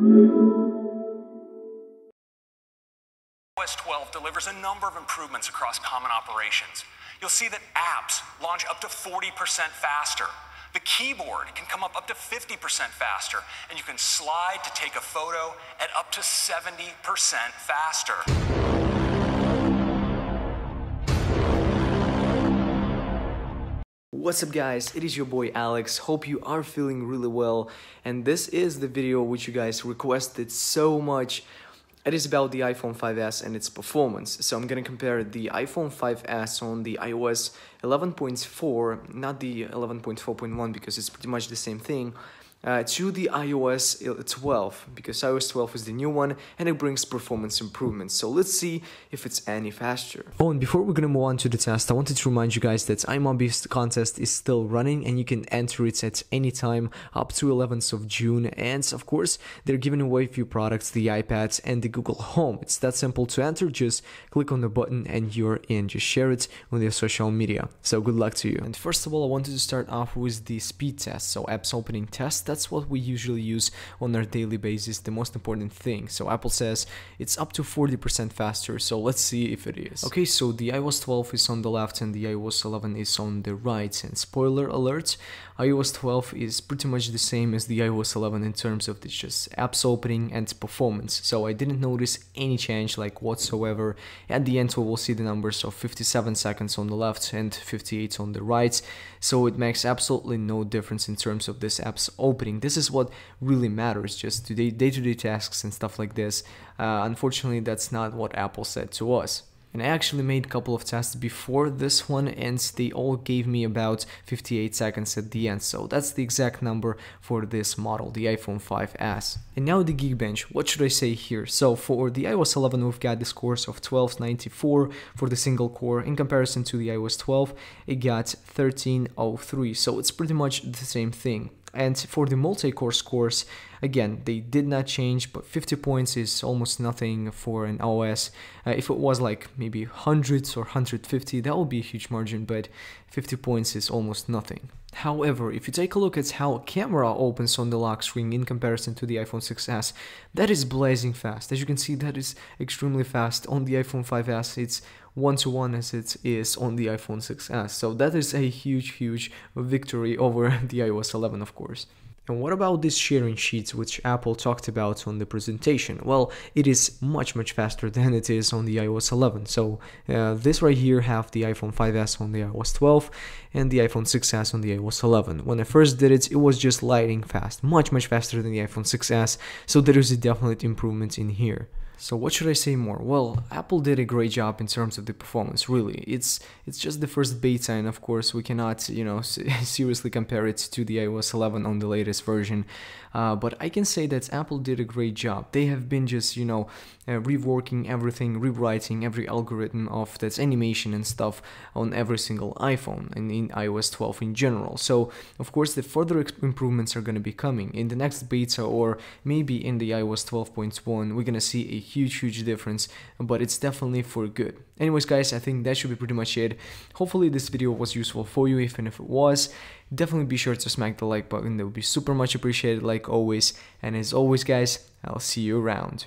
iOS 12 delivers a number of improvements across common operations. You'll see that apps launch up to 40% faster. The keyboard can come up up to 50% faster, and you can slide to take a photo at up to 70% faster. What's up guys, it is your boy Alex, hope you are feeling really well and this is the video which you guys requested so much. It is about the iPhone 5s and its performance. So I'm gonna compare the iPhone 5s on the iOS 11.4, not the 11.4.1 because it's pretty much the same thing, uh, to the iOS 12 because iOS 12 is the new one and it brings performance improvements. So let's see if it's any faster. Oh, and before we're gonna move on to the test, I wanted to remind you guys that iMobie's contest is still running and you can enter it at any time up to 11th of June. And of course, they're giving away a few products, the iPads and the Google Home. It's that simple to enter. Just click on the button and you're in. Just share it on your social media. So good luck to you. And first of all, I wanted to start off with the speed test. So apps opening test that's what we usually use on our daily basis, the most important thing. So Apple says it's up to 40% faster, so let's see if it is. Okay, so the iOS 12 is on the left and the iOS 11 is on the right, and spoiler alert, iOS 12 is pretty much the same as the iOS 11 in terms of just apps opening and performance, so I didn't notice any change like whatsoever. At the end we will see the numbers of 57 seconds on the left and 58 on the right, so it makes absolutely no difference in terms of this app's opening opening. This is what really matters, just day-to-day tasks and stuff like this. Uh, unfortunately, that's not what Apple said to us. And I actually made a couple of tests before this one and they all gave me about 58 seconds at the end. So that's the exact number for this model, the iPhone 5s. And now the Geekbench, what should I say here? So for the iOS 11 we've got the scores of 1294 for the single core. In comparison to the iOS 12 it got 1303. So it's pretty much the same thing. And for the multi-core scores, again, they did not change, but 50 points is almost nothing for an OS. Uh, if it was like maybe hundreds or 150, that would be a huge margin, but 50 points is almost nothing. However, if you take a look at how a camera opens on the lock screen in comparison to the iPhone 6s, that is blazing fast. As you can see, that is extremely fast. On the iPhone 5s, it's one to one as it is on the iPhone 6s. So that is a huge, huge victory over the iOS 11, of course. And what about this sharing sheets which Apple talked about on the presentation? Well, it is much much faster than it is on the iOS 11. So uh, this right here have the iPhone 5s on the iOS 12 and the iPhone 6s on the iOS 11. When I first did it, it was just lightning fast, much much faster than the iPhone 6s. So there is a definite improvement in here. So what should I say more? Well, Apple did a great job in terms of the performance, really. It's it's just the first beta and of course we cannot, you know, seriously compare it to the iOS 11 on the latest version. Uh, but I can say that Apple did a great job. They have been just, you know, uh, reworking everything, rewriting every algorithm of that animation and stuff on every single iPhone and in iOS 12 in general. So, of course, the further improvements are going to be coming. In the next beta or maybe in the iOS 12.1, we're going to see a huge, huge difference, but it's definitely for good. Anyways, guys, I think that should be pretty much it. Hopefully this video was useful for you, even if it was definitely be sure to smack the like button that would be super much appreciated like always and as always guys i'll see you around